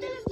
Dylan.